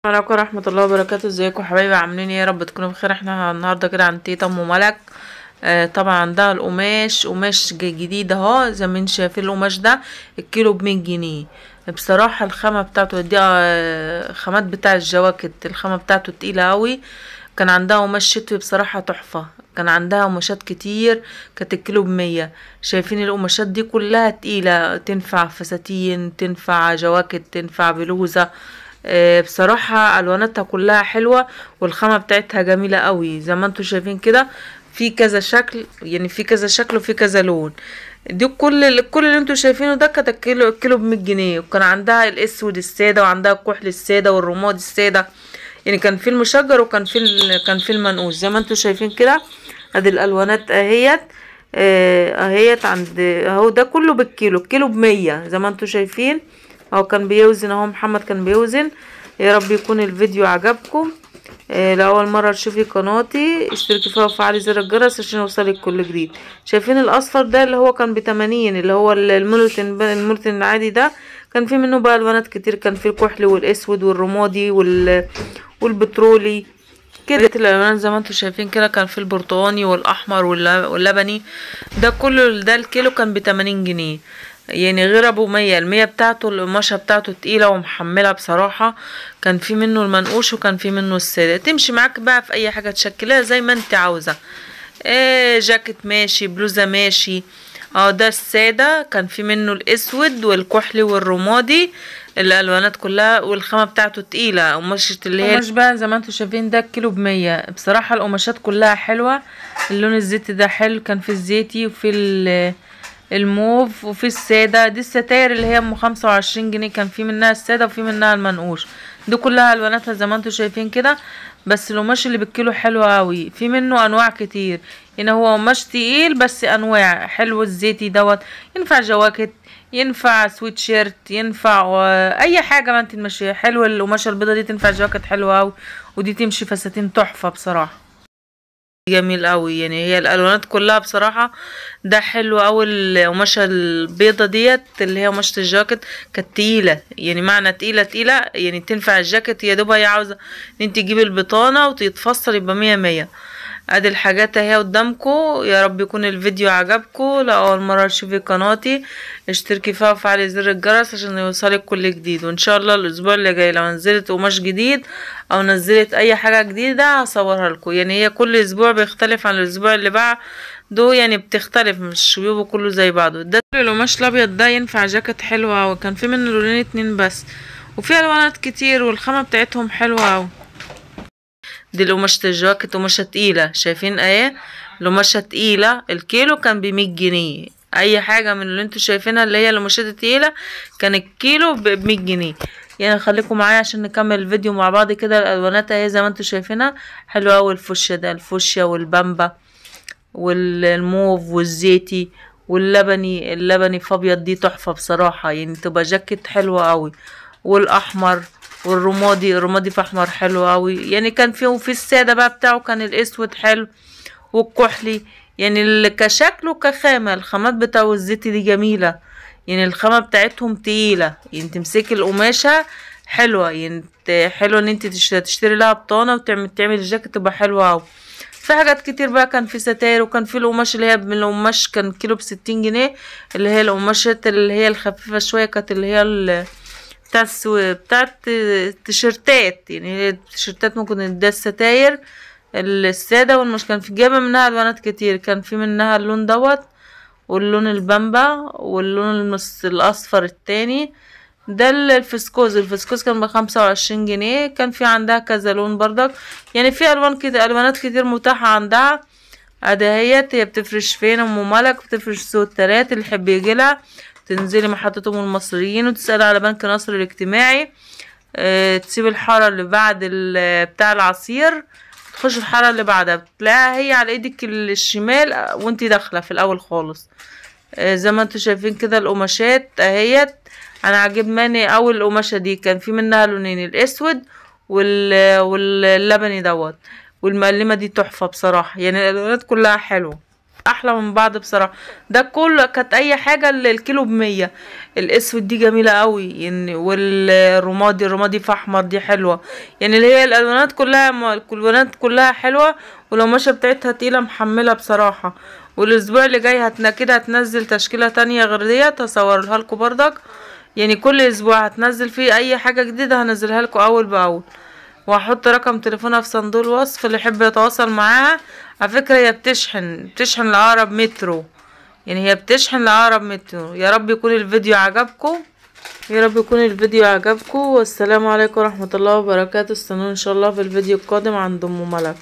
السلام عليكم ورحمة الله وبركاته. ازيكم حبايبي؟ عاملين إيه؟ يا رب تكونوا بخير. إحنا النهارده كده عند تيتا أم ملك. آه طبعا عندها القماش قماش جديد اهو زي ما أنتم شايفين القماش ده الكيلو بمية جنيه. بصراحة الخامة بتاعته دي آه، خامات بتاع الجواكت الخامة بتاعته تقيلة أوي. كان عندها قماش شتوي بصراحة تحفة. كان عندها قماشات كتير كانت الكيلو بمية. شايفين القماشات دي كلها تقيلة تنفع فساتين تنفع جواكت تنفع بلوزة. آه، بصراحة ألواناتها كلها حلوة والخامة بتاعتها جميلة قوي زي ما أنتوا شايفين كده في كذا شكل يعني في كذا شكل وفي كذا لون. دي كل كل اللي أنتوا شايفينه ده كانت الكيلو الكيلو بمية جنيه وكان عندها الأسود السادة وعندها الكحل السادة والرماد السادة. يعني كان في المشجر وكان في كان في المنقوش زي ما أنتوا شايفين كده. ادي الألوانات أهيت آه، أهيت عند أهو ده كله بالكيلو الكيلو بمية زي ما أنتوا شايفين. اهو كان بيوزن اهو محمد كان بيوزن. يا رب يكون الفيديو عجبكم. آه، لأول مرة تشوفي قناتي اشتركي فيها وفعلي زر الجرس عشان يوصلك كل جديد. شايفين الأصفر ده اللي هو كان بتمانين اللي هو ال- المولتن المولتن العادي ده. كان في منه بقى ألوانات كتير كان في الكحلي والأسود والرمادي وال والبترولي. كده الالوان زي ما أنتوا شايفين كده كان في البرتقاني والأحمر والل- واللبني. ده كله ده الكيلو كان بتمانين جنيه. يعني غير ابو مية المية بتاعته القماشة بتاعته تقيلة ومحملة بصراحة. كان في منه المنقوش وكان في منه السادة. تمشي معاك بقى في أي حاجة تشكلها زي ما انت عاوزة. إيه جاكيت ماشي بلوزة ماشي. آه ده السادة. كان في منه الأسود والكحلي والرمادي. الالوانات كلها والخامة بتاعته تقيلة قماشة اللي هي القماش بقى زي ما أنتوا شايفين ده الكيلو بمية. بصراحة القماشات كلها حلوة. اللون الزيتي ده حلو كان في الزيتي وفي ال- الموف وفي السادة. دي الستاير اللي هي أم خمسة وعشرين جنيه كان في منها السادة وفي منها المنقوش. دي كلها الواناتها زي ما أنتوا شايفين كده. بس القماش اللي بالكيلو حلو قوي في منه أنواع كتير. هنا هو قماش تقيل بس أنواع. حلو الزيتي دوت. ينفع جواكت ينفع سويت شيرت ينفع و- أي حاجة ما انت ماشيه حلو القماشه البيضة دي تنفع جواكت حلوة قوي ودي تمشي فساتين تحفة بصراحة. جميل قوي يعني هي الألوانات كلها بصراحة ده حلو قوي القماشه البيضة ديت اللي هي قماشه الجاكيت كانت تقيلة. يعني معنى تقيلة تقيلة يعني تنفع الجاكيت يا دوب هي عاوزة إن أنت تجيبي البطانة وتتفصل يبقى مية مية. أدي الحاجات اهي قدامكم يا رب يكون الفيديو عجبكم لاول مرة تشوفي قناتي اشتركي فيها وفعلي زر الجرس عشان يوصلك كل جديد. وإن شاء الله الأسبوع اللي جاي لو نزلت قماش جديد أو نزلت أي حاجة جديدة هصورها لكم يعني هي كل أسبوع بيختلف عن الأسبوع اللي بعده يعني بتختلف مش بيبقوا كله زي بعضه. ده القماش الأبيض ده ينفع جاكيت حلو أوي. كان في منه لونين اتنين بس. وفي ألوانات كتير والخامة بتاعتهم حلوة أوي. دي القماشة الجاكيت قماشة تقيلة شايفين إيه القماشة تقيلة الكيلو كان بمية جنيه اي حاجة من اللي أنتوا شايفينها اللي هي القماشات التقيلة كان الكيلو بمية جنيه يعني خليكم معايا عشان نكمل الفيديو مع بعض كده الالوانات اهي زي ما أنتوا شايفينها حلوة اوي الفوشيا ده الفوشيا والبامبا والموف والزيتي واللبني اللبني في ابيض دي تحفة بصراحة يعني تبقى جاكيت حلوة اوي والاحمر والرمادي الرمادي في أحمر حلو أوي. يعني كان فيه وفي السادة بقى بتاعه كان الأسود حلو والكحلي. يعني كشكل وكخامة الخامات بتاعه الزيتي دي جميلة. يعني الخامة بتاعتهم تقيلة. يعني تمسكي القماشة حلوة. يعني حلوة ان انت تش- تشتري لها بطانة وتعمل تعمل الجاكيت تبقى حلوة أوي. في حاجات كتير بقى كان في ستاير وكان في القماش اللي هي من القماش كان كيلو بستين جنيه اللي هي القماشات اللي هي الخفيفة شوية كانت اللي هي بتاع السو... بتاعت التيشيرتات يعني هي التيشيرتات ممكن ده الستاير السادة والمش كان في جايبة منها ألوانات كتير كان في منها اللون دوت واللون البامبا واللون المس... الأصفر التاني ده ال- الفسكوز الفسكوز كان بخمسة وعشرين جنيه كان في عندها كذا لون برضك يعني في ألوان كده ألوانات كتير متاحة عندها أدهيت هي بتفرش فين أم ملك بتفرش سوق التلات اللي يحب يجيلها تنزلي محطة أم المصريين وتسألي على بنك نصر الاجتماعي. آه تسيب الحارة اللي بعد بتاع العصير تخش الحارة اللي بعدها بتلاقيها هي على إيدك الشمال آه، وانتي داخلة في الأول خالص. آه زي ما أنتوا شايفين كده القماشات اهيت. أنا عجبني اوي القماشة دي كان في منها لونين الأسود وال... واللبني دوت. والمقلمة دي تحفة بصراحة يعني الالوانات كلها حلوة. أحلى من بعض بصراحة. ده كله كانت أي حاجة ال- الكيلو بمية. الأسود دي جميلة قوي يعني والرمادي الرمادي في أحمر دي حلوة. يعني اللي هي الألوانات كلها الالوانات كلها حلوة والقماشة بتاعتها تقيلة محملة بصراحة. والأسبوع اللي جاي هتنا كده هتنزل تشكيلة تانية غير ديت هصورها لكم يعني كل أسبوع هتنزل فيه أي حاجة جديدة هنزلها لكم أول بأول. وهحط رقم تليفونها في صندوق الوصف اللي يحب يتواصل معاها على فكرة هي بتشحن بتشحن لأقرب مترو. يعني هي بتشحن لأقرب مترو. يا رب يكون الفيديو عجبكم. يا رب يكون الفيديو عجبكم. والسلام عليكم ورحمة الله وبركاته. استنوني إن شاء الله في الفيديو القادم عند أم ملك.